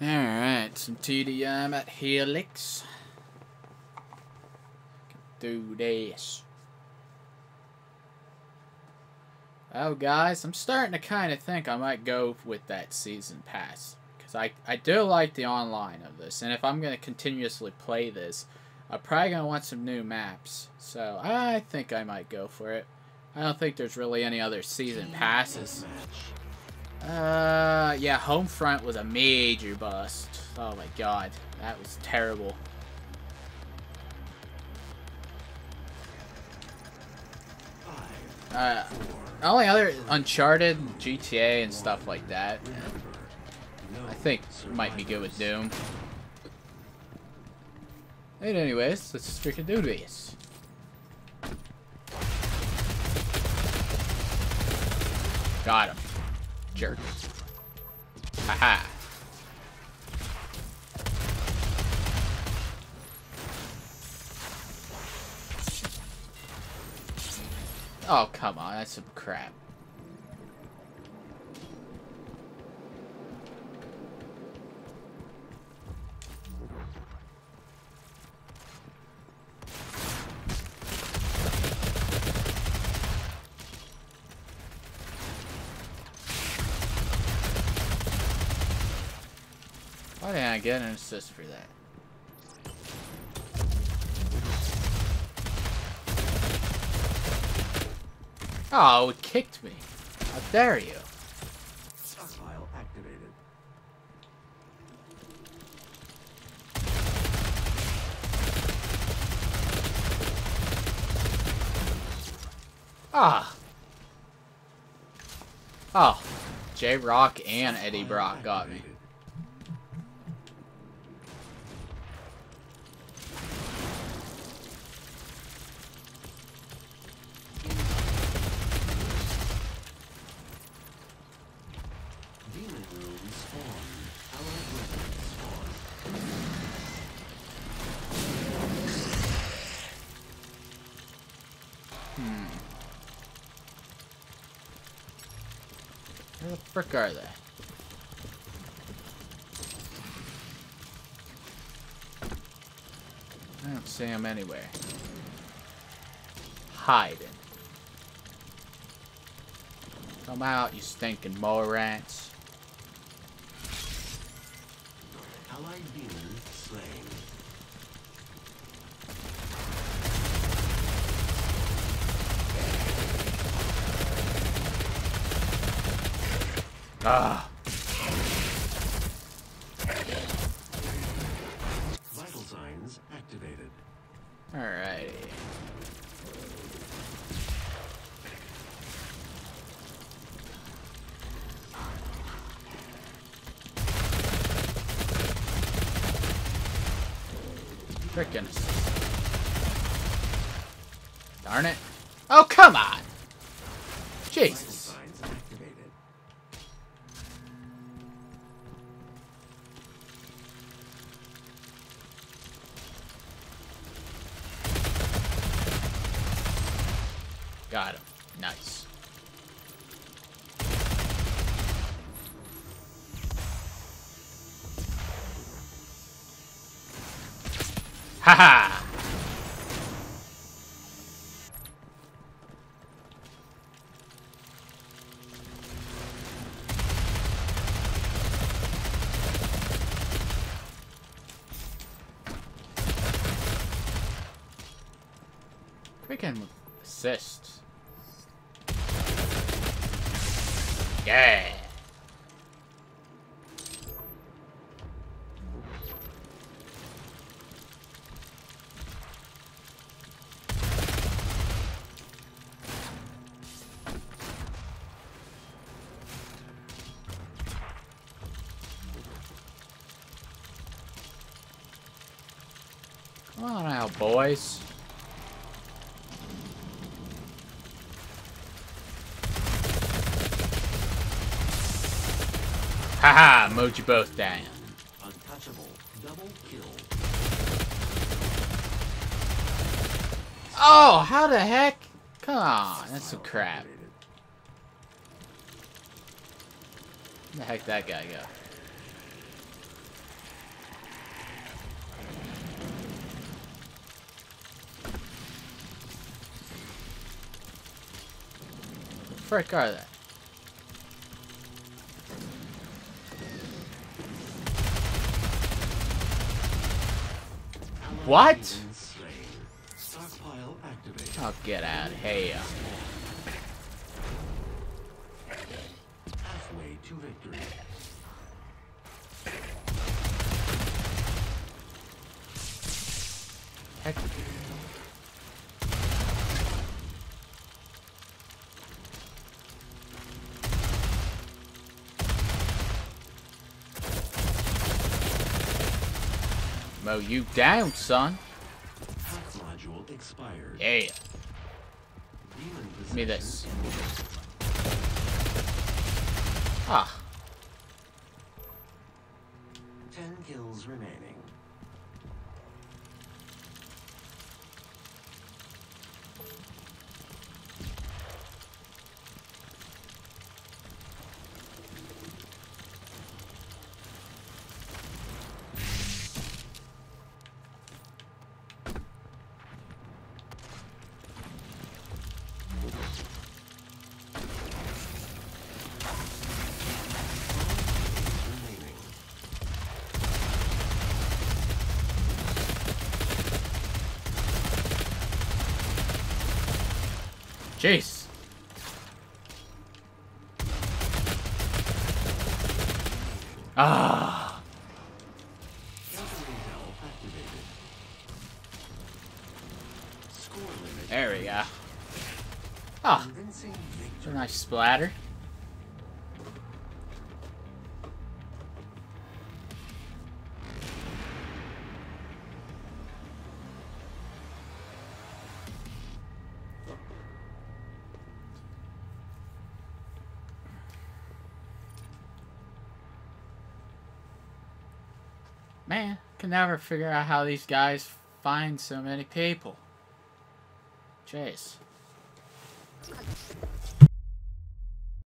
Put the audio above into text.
Alright, some TDM at Helix. Do this. Oh, guys, I'm starting to kind of think I might go with that season pass. Because I, I do like the online of this. And if I'm going to continuously play this, I'm probably going to want some new maps. So I think I might go for it. I don't think there's really any other season passes. Uh, yeah, Homefront was a major bust. Oh my god, that was terrible. Uh, only other Uncharted, GTA, and stuff like that. I think might be good with Doom. And anyways, let's freaking do this. Got him. Jerk. Haha. Oh, come on. That's some crap. Didn't I get an assist for that? Oh, it kicked me. How dare you? Stockpile activated. Ah. Oh. J Rock and Eddie Brock got me. Hmm. Where the frick are they? I don't see them anywhere. Hiding. Come out, you stinking mole rats. Allied demon slain. Ah. Vital signs activated. Alrighty. Frickin' Darn it. Oh, come on! Vital Jesus. signs activated. Got him. Nice. Haha! Freaking assist. Yeah. Come on now, boys. Haha, mowed you both down. Untouchable. Double kill. Oh, how the heck? Come on, that's some crap. Where the heck that guy go? frick are they? What? Oh, get out of here. Halfway to victory. Heck. Mow you down, son. Hack module expired. Yeah. Demon Give me this. Ah. Ten kills remaining. Remaining. Jeez. Ah. There we go. Ah. A nice splatter. Man, can never figure out how these guys find so many people. Jeez.